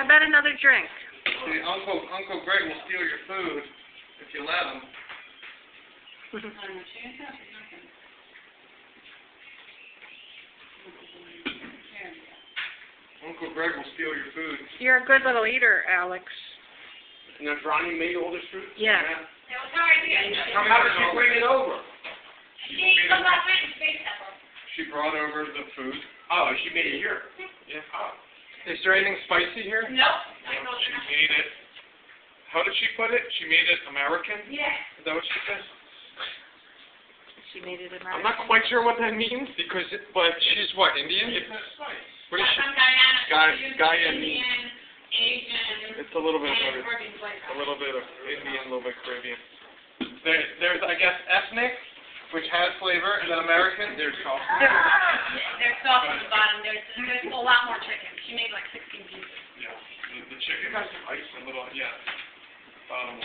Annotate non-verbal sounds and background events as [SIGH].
How about another drink? See, Uncle Uncle Greg will steal your food if you let him. [LAUGHS] Uncle Greg will steal your food. You're a good little eater, Alex. And then Ronnie made all this fruit? Yeah. How how did she bring it over? She brought over the food. Oh, she made it here. Yeah. Oh. Is there anything spicy here? No. She made it. How did she put it? She made it American? Yeah. Is that what she said? She made it American. I'm not quite sure what that means because, it, but she's what Indian? What is she? From Guyana. Guy- She Guyanese. Indian, Asian, It's a little bit of everything. A little bit of Indian, a little bit Caribbean. There, there's, I guess, ethnic, which has flavor, and then American. There's coffee. [LAUGHS] There's sauce at the bottom. There's, there's a lot more chicken. She made like 16 pieces. Yeah, the, the chicken. Ice a little, yeah. Bottom.